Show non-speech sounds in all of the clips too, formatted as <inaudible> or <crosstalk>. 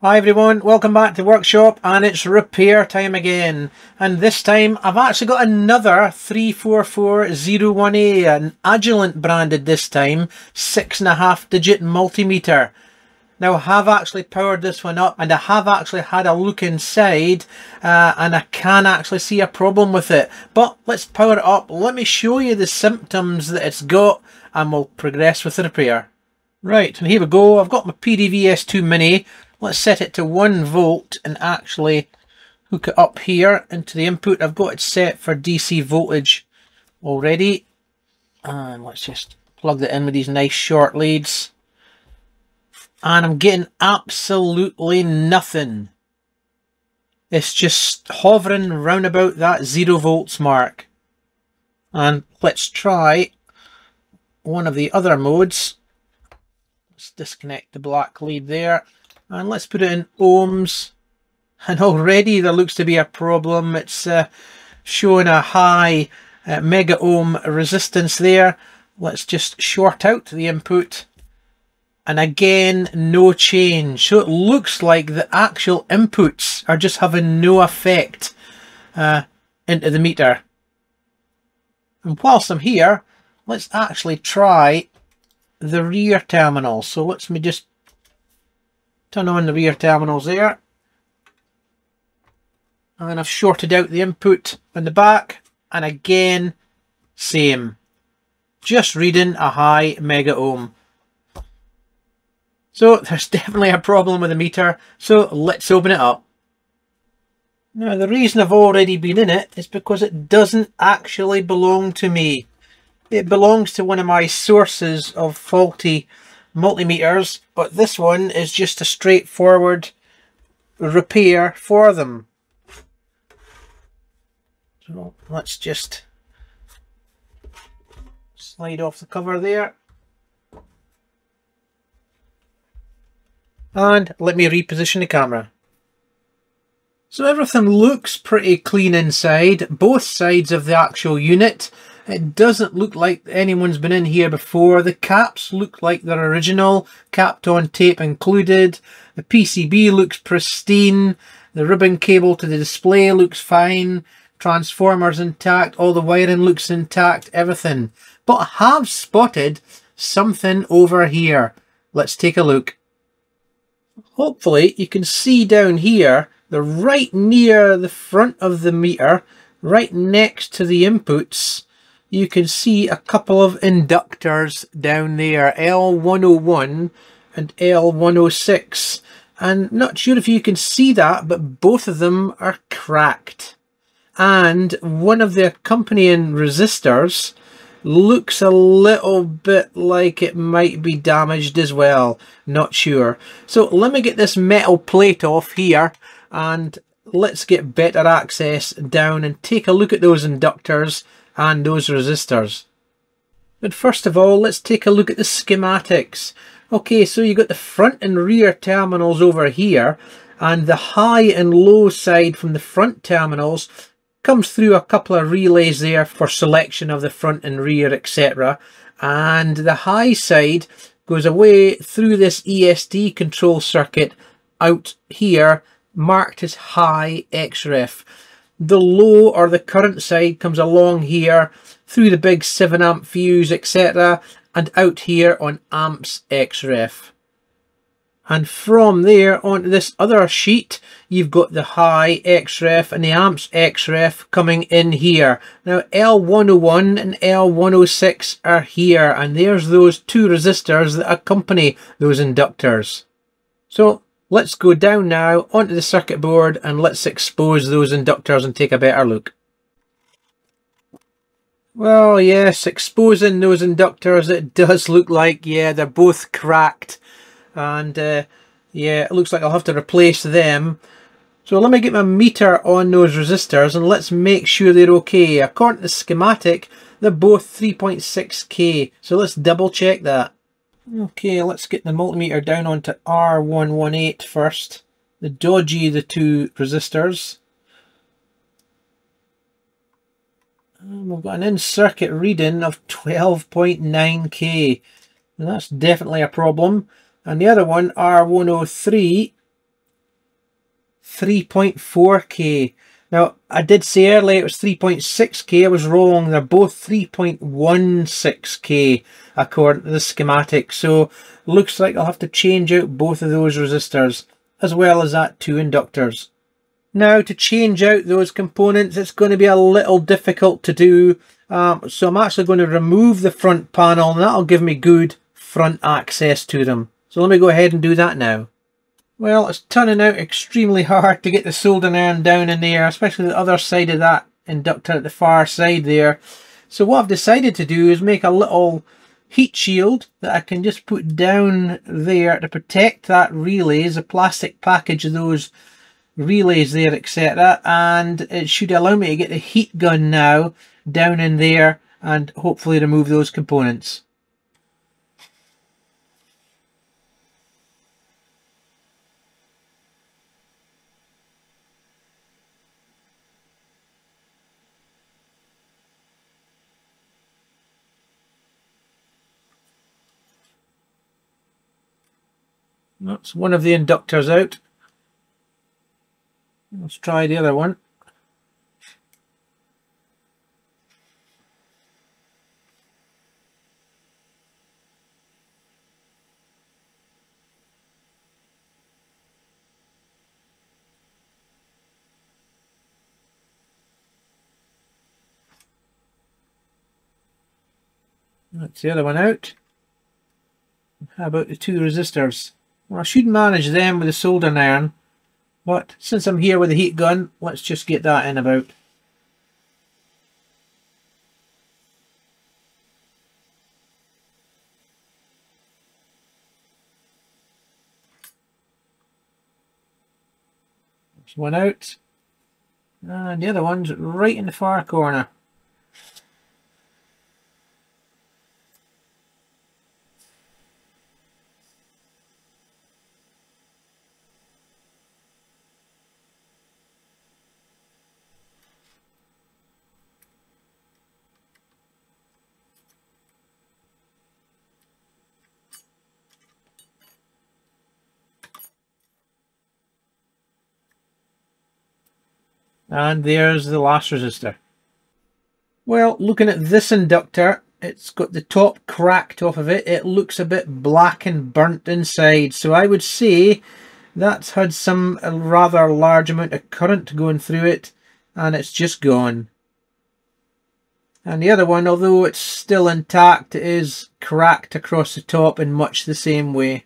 Hi everyone, welcome back to workshop and it's repair time again. And this time I've actually got another 34401A an Agilent branded this time six and a half digit multimeter. Now I have actually powered this one up and I have actually had a look inside uh, and I can actually see a problem with it. But let's power it up. Let me show you the symptoms that it's got and we'll progress with the repair. Right and here we go. I've got my PDVS2 mini Let's set it to 1 volt and actually hook it up here into the input. I've got it set for DC voltage already. And let's just plug that in with these nice short leads. And I'm getting absolutely nothing. It's just hovering round about that 0 volts mark. And let's try one of the other modes. Let's disconnect the black lead there. And let's put it in ohms. And already there looks to be a problem. It's uh, showing a high uh, mega ohm resistance there. Let's just short out the input. And again, no change. So it looks like the actual inputs are just having no effect uh, into the meter. And whilst I'm here, let's actually try the rear terminal. So let's me just Turn on the rear terminals there. And I've shorted out the input on the back. And again, same. Just reading a high mega ohm. So <laughs> there's definitely a problem with the meter. So let's open it up. Now the reason I've already been in it is because it doesn't actually belong to me. It belongs to one of my sources of faulty multimeters, but this one is just a straightforward repair for them. So let's just slide off the cover there. And let me reposition the camera. So everything looks pretty clean inside, both sides of the actual unit. It doesn't look like anyone's been in here before. The caps look like they're original, Kapton tape included. The PCB looks pristine. The ribbon cable to the display looks fine. Transformers intact. All the wiring looks intact. Everything. But I have spotted something over here. Let's take a look. Hopefully you can see down here, the right near the front of the meter, right next to the inputs, you can see a couple of inductors down there, L101 and L106. And not sure if you can see that, but both of them are cracked. And one of the accompanying resistors looks a little bit like it might be damaged as well. Not sure. So let me get this metal plate off here and let's get better access down and take a look at those inductors and those resistors. But first of all, let's take a look at the schematics. Okay, so you got the front and rear terminals over here, and the high and low side from the front terminals comes through a couple of relays there for selection of the front and rear, etc. And the high side goes away through this ESD control circuit out here, marked as high XREF the low or the current side comes along here through the big 7 amp fuse etc and out here on amps XREF. And from there onto this other sheet, you've got the high XREF and the amps XREF coming in here. Now L101 and L106 are here, and there's those two resistors that accompany those inductors. So Let's go down now onto the circuit board and let's expose those inductors and take a better look. Well, yes, exposing those inductors, it does look like, yeah, they're both cracked. And, uh, yeah, it looks like I'll have to replace them. So let me get my meter on those resistors and let's make sure they're okay. According to the schematic, they're both 3.6k. So let's double check that. Okay, let's get the multimeter down onto R118 first. The dodgy the two resistors. And we've got an in-circuit reading of 12.9k. That's definitely a problem. And the other one, R103, 3.4k. Now, I did say earlier it was 3.6k. I was wrong. They're both 3.16k according to the schematic. So, looks like I'll have to change out both of those resistors as well as that two inductors. Now, to change out those components, it's going to be a little difficult to do. Um, so, I'm actually going to remove the front panel and that'll give me good front access to them. So, let me go ahead and do that now. Well, it's turning out extremely hard to get the soldering iron down in there, especially the other side of that inductor at the far side there. So what I've decided to do is make a little heat shield that I can just put down there to protect that relay relays, a plastic package of those relays there, etc. And it should allow me to get the heat gun now down in there and hopefully remove those components. That's one of the inductors out. Let's try the other one. That's the other one out. How about the two resistors? Well, I should manage them with a soldering iron, but since I'm here with a heat gun, let's just get that in about. One out, and the other one's right in the far corner. And there's the last resistor. Well, looking at this inductor, it's got the top cracked off of it. It looks a bit black and burnt inside. So I would say that's had some rather large amount of current going through it and it's just gone. And the other one, although it's still intact, it is cracked across the top in much the same way.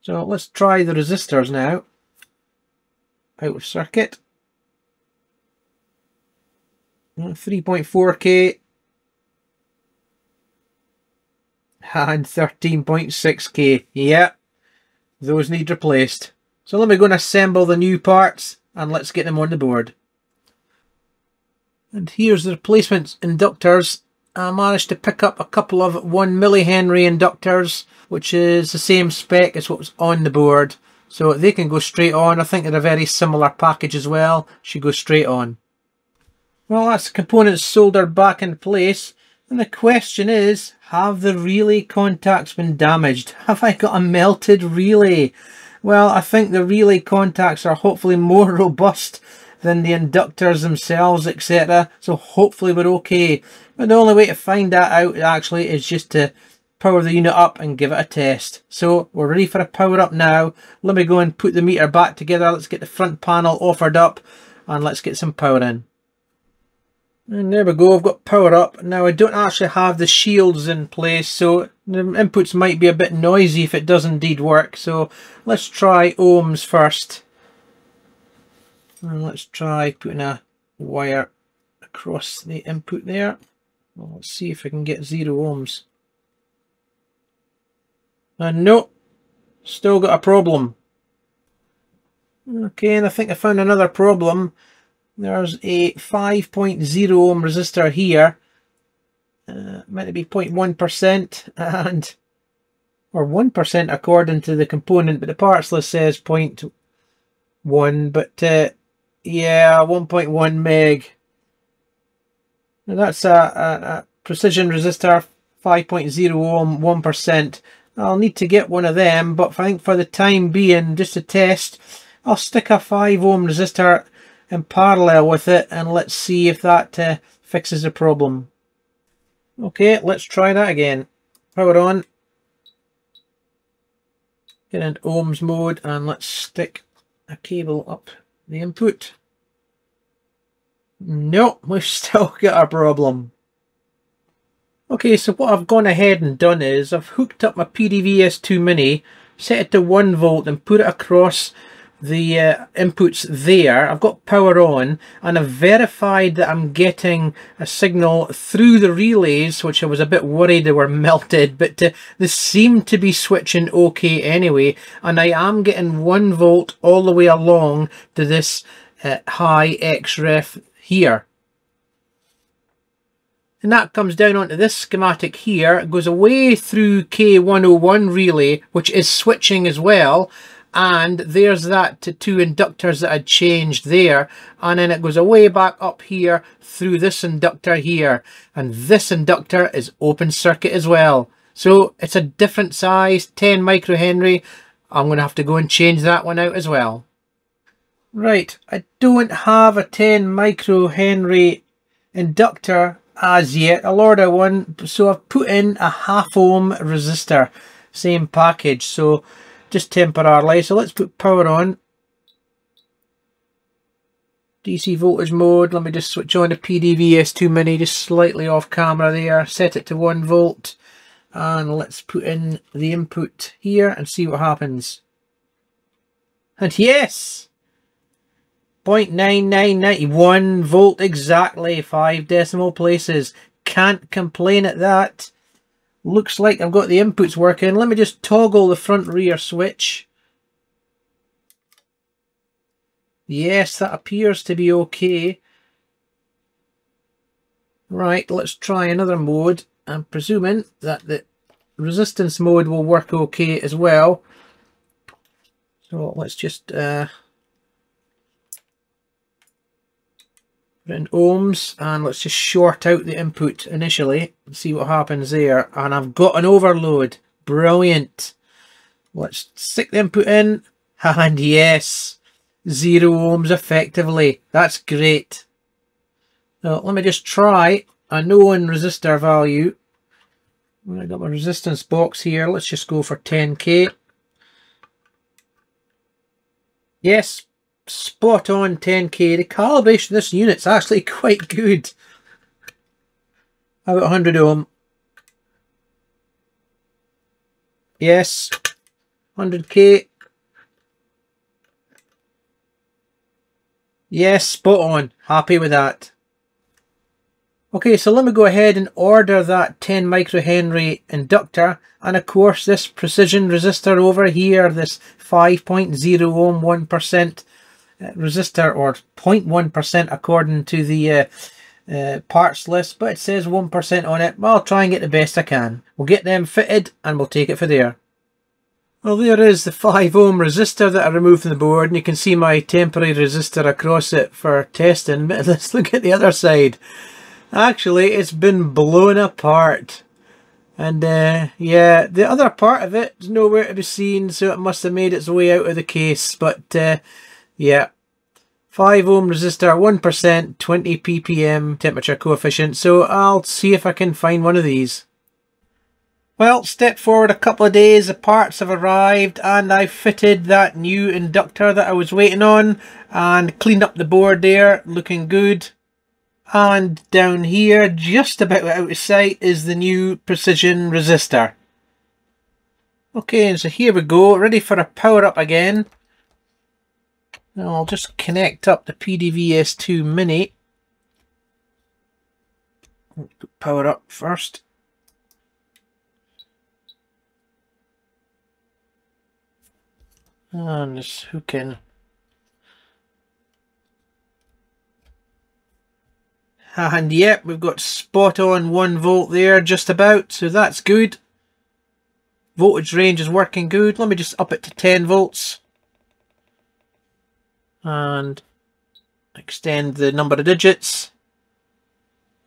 So let's try the resistors now out of circuit. Uh, 3.4k and 13.6k. Yeah, those need replaced. So let me go and assemble the new parts and let's get them on the board. And here's the replacement inductors. I managed to pick up a couple of 1 millihenry inductors, which is the same spec as what was on the board. So they can go straight on. I think they're a very similar package as well. Should go straight on. Well, that's the components soldered back in place. And the question is, have the relay contacts been damaged? <laughs> Have I got a melted relay? Well, I think the relay contacts are hopefully more <laughs> robust than the inductors themselves, etc. So hopefully we're okay. But the only way to find that out actually is just to power the unit up and give it a test. So we're ready for a power up now. Let me go and put the meter back together. Let's get the front panel offered up and let's get some power in. And there we go, I've got power up. Now I don't actually have the shields in place, so the inputs might be a bit noisy if it does indeed work. So let's try ohms first. And let's try putting a wire across the input there. Well, let's see if I can get zero ohms. And uh, no, still got a problem. Okay, and I think I found another problem. There's a 5.0 ohm resistor here. Uh, to be 0.1% and or 1% according to the component, but the parts list says 0.1, but uh, yeah, 1.1 meg. Now that's a, a, a precision resistor, 5.0 ohm, 1%. I'll need to get one of them, but I think for the time being, just to test, I'll stick a 5 ohm resistor in parallel with it and let's see if that uh, fixes the problem. Okay, let's try that again. Power on. Get into ohms mode and let's stick a cable up the input. Nope, we've <laughs> still got a problem. Okay, so what I've gone ahead and done is I've hooked up my PDVS2 Mini, set it to 1 volt and put it across the uh, inputs there. I've got power on and I've verified that I'm getting a signal through the relays, which I was a bit worried they were <laughs> melted, but uh, they seem to be switching okay anyway. And I am getting 1 volt all the way along to this uh, high XREF here. And that comes down onto this schematic here. It goes away through K101 relay, which is switching as well. And there's that to two inductors that had changed there. And then it goes away back up here through this inductor here. And this inductor is open circuit as well. So it's a different size, 10 microhenry. I'm going to have to go and change that one out as well. Right, I don't have a 10 microhenry inductor as yet. I'll order one. So I've put in a half ohm resistor. Same package. So just temporarily. So let's put power on. DC voltage mode. Let me just switch on the PDVS2 Mini. Just slightly off camera there. Set it to 1 volt. And let's put in the input here and see what happens. And yes! 0.9991 volt exactly, 5 decimal places. Can't complain at that. Looks like I've got the inputs working. Let me just toggle the front rear switch. Yes, that appears to be okay. Right, let's try another mode. I'm presuming that the resistance mode will work okay as well. So let's just uh, in ohms and let's just short out the input initially and see what happens there. And I've got an overload. Brilliant. Let's stick the input in <laughs> and yes zero ohms effectively. That's great. Now let me just try a known resistor value. I've got my resistance box here let's just go for 10k yes spot on 10k. The calibration of this unit's actually <laughs> quite good. About 100 ohm. Yes, 100k. Yes, spot on. Happy with that. Okay, so let me go ahead and order that 10 microhenry inductor and of course this precision resistor over here, this 5.0 ohm 1% uh, resistor or 0.1% according to the uh, uh, parts list, but it says 1% on it. Well, I'll try and get the best I can. We'll get them fitted and we'll take it for there. Well, there is the 5 ohm resistor that I removed from the board, and you can see my temporary resistor across it for testing. <laughs> But let's look at the other side. Actually, it's been blown apart. And uh, yeah, the other part of it is nowhere to be seen, so it must have made its way out of the case. But uh, yeah. 5 ohm resistor, 1%, 20 ppm temperature coefficient. So I'll see if I can find one of these. Well, step forward a couple of days, the parts have arrived and I fitted that new inductor that I was waiting on and cleaned up the board there, looking good. And down here, just about out of sight, is the new precision resistor. Okay, so here we go, ready for a power up again. Now I'll just connect up the PDVS2 Mini. Power up first. And just hook in. And yep, we've got spot on 1 volt there, just about, so that's good. Voltage range is working good. Let me just up it to 10 volts and extend the number of digits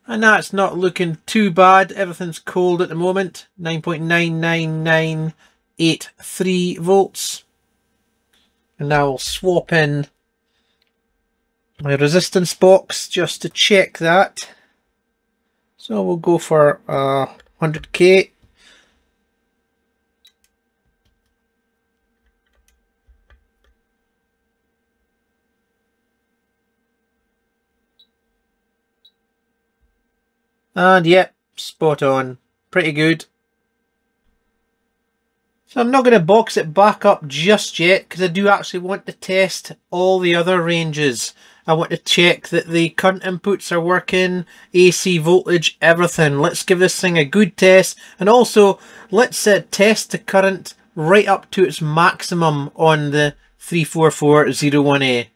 And that's not looking too bad. Everything's cold at the moment. 9.99983 volts. And now I'll swap in my resistance box just to check that. So we'll go for uh, 100k. And yep, spot on. Pretty good. So I'm not going to box it back up just yet because I do actually want to test all the other ranges. I want to check that the current inputs are working, AC voltage, everything. Let's give this thing a good test and also let's uh, test the current right up to its maximum on the 34401A.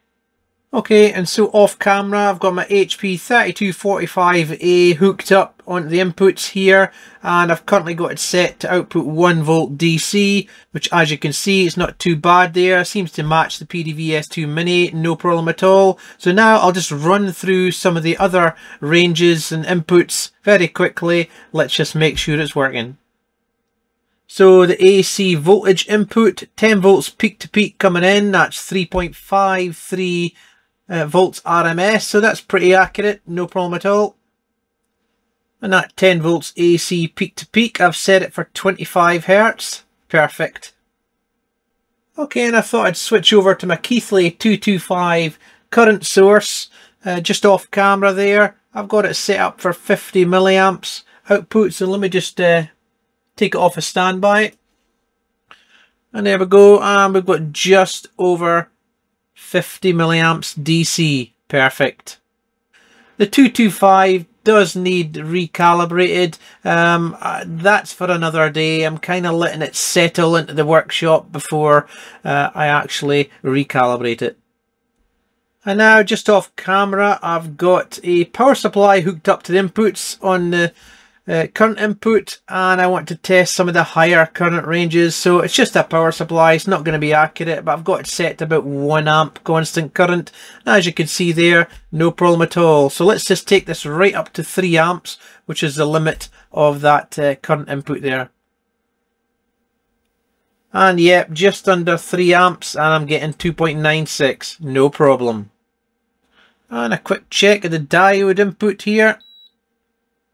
Okay, and so off camera, I've got my HP 3245A hooked up onto the inputs here, and I've currently got it set to output 1 volt DC, which as you can see, it's not too bad there. Seems to match the PDVS2 Mini, no problem at all. So now I'll just run through some of the other ranges and inputs very quickly. Let's just make sure it's working. So the AC voltage input, 10 volts peak to peak coming in, that's 3.53 uh, volts RMS, so that's pretty accurate, no problem at all. And that 10 volts AC peak to peak, I've set it for 25 hertz, perfect. Okay, and I thought I'd switch over to my Keithley 225 current source, uh, just off camera there. I've got it set up for 50 milliamps output, so let me just uh, take it off a standby. And there we go, and we've got just over 50 milliamps DC. Perfect. The 225 does need recalibrated. Um, uh, that's for another day. I'm kind of letting it settle into the workshop before uh, I actually recalibrate it. And now just off camera, I've got a power supply hooked up to the inputs on the uh, current input and I want to test some of the higher current ranges. So it's just a power supply. It's not going to be accurate but I've got it set to about 1 amp constant current. As you can see there no problem at all. So let's just take this right up to 3 amps which is the limit of that uh, current input there. And yep just under 3 amps and I'm getting 2.96 no problem. And a quick check of the diode input here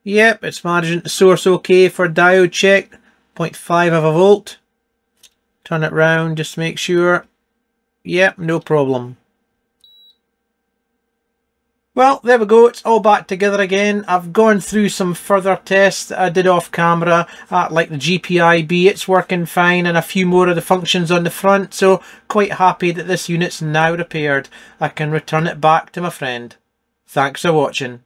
Yep, it's managing the source okay for diode check. 0.5 of a volt. Turn it round just to make sure. Yep, no problem. Well, there we go. It's all back together again. I've gone through some further tests that I did off camera, uh, like the GPIB. It's working fine and a few more of the functions on the front. So quite happy that this unit's now repaired. I can return it back to my friend. Thanks for watching.